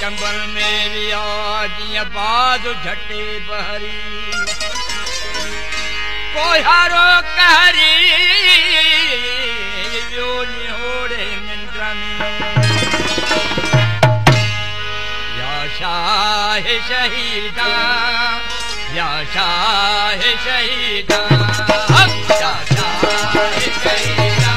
چمبل ۾ ويا جيئن باج جهٽي بحري. ڪوهارو ڪهري ويو نهوڙي ننڊ يا شاهه شهيدا या शाह शहीदा या शाह शहीदा।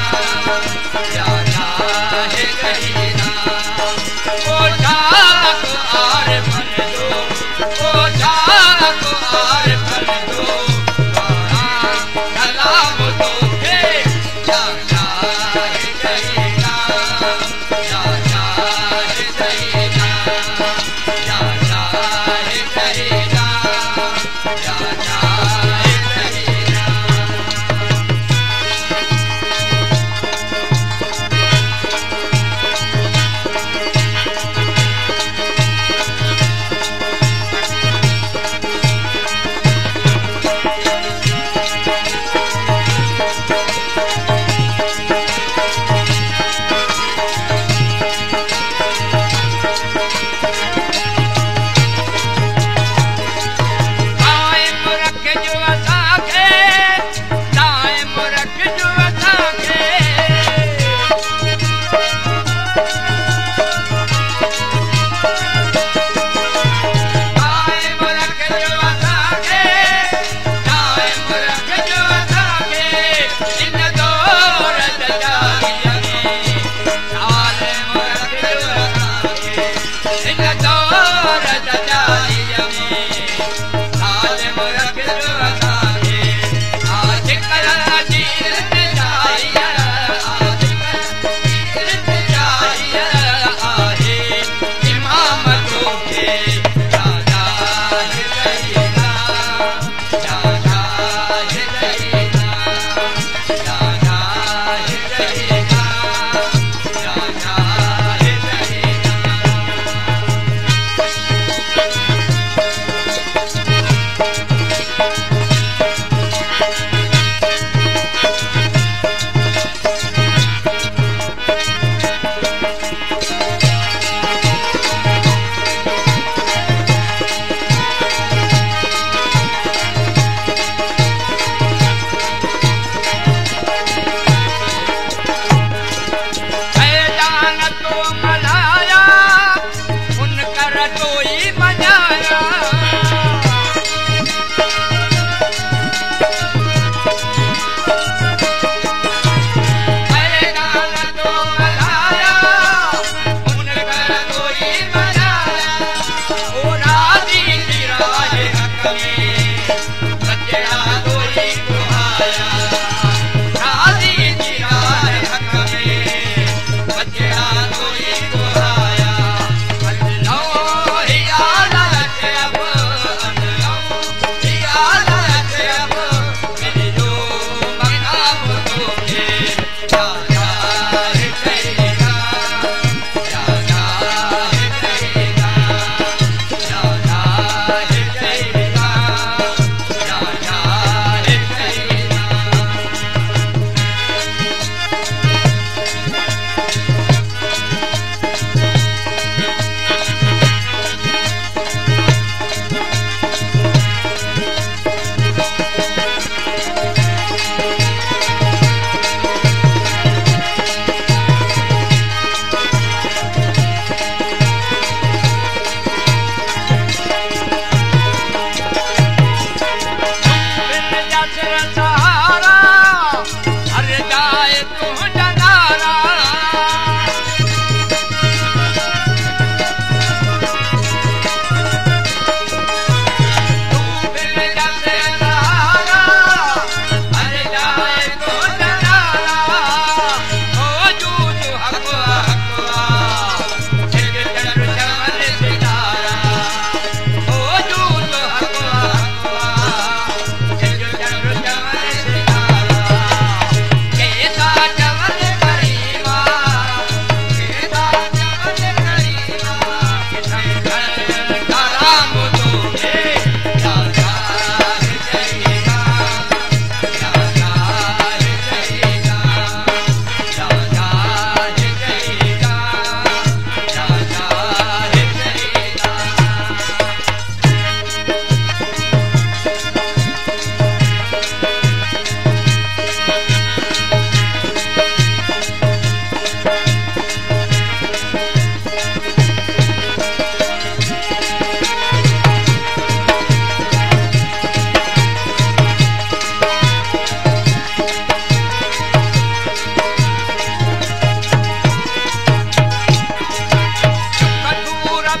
That's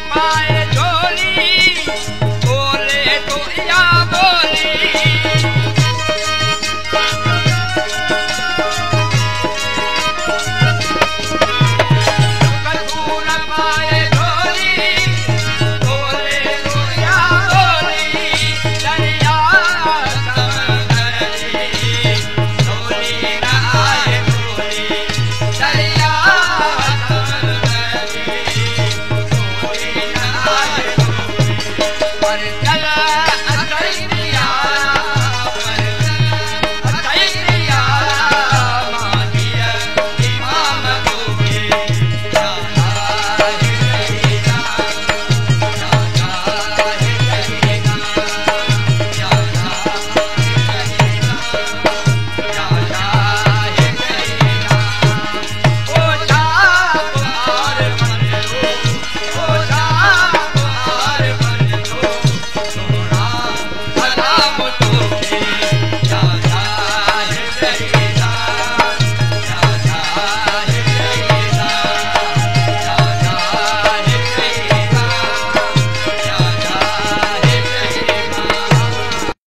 my